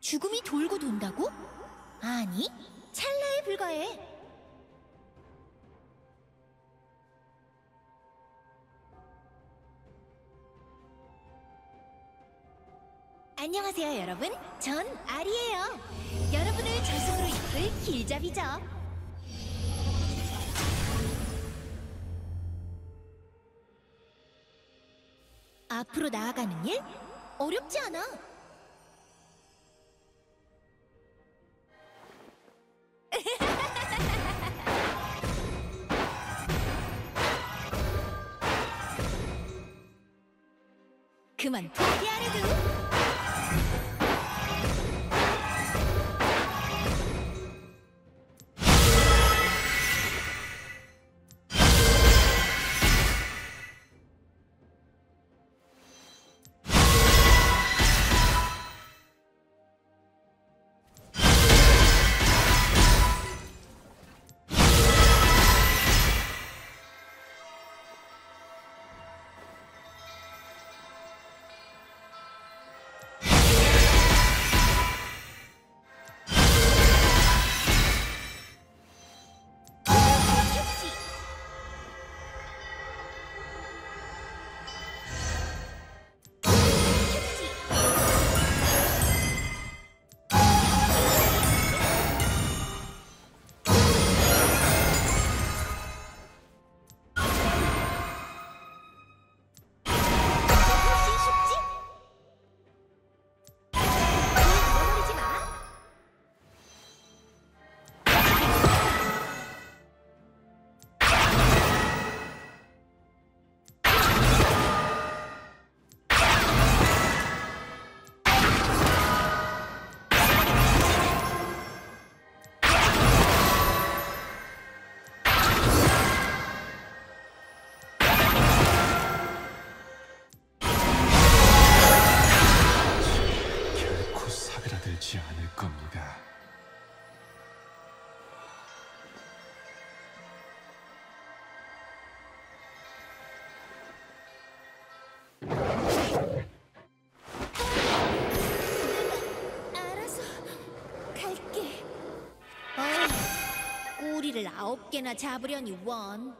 죽음이 돌고 돈다고? 아니, 찰나에 불과해. 안녕하세요, 여러분. 전 아리예요. 여러분을 저승으로 이끌 길잡이죠. 앞으로 나아가는 일 어렵지 않아. 그만 포기하래도. 겁니다. 아홉 개나 잡으려니 원.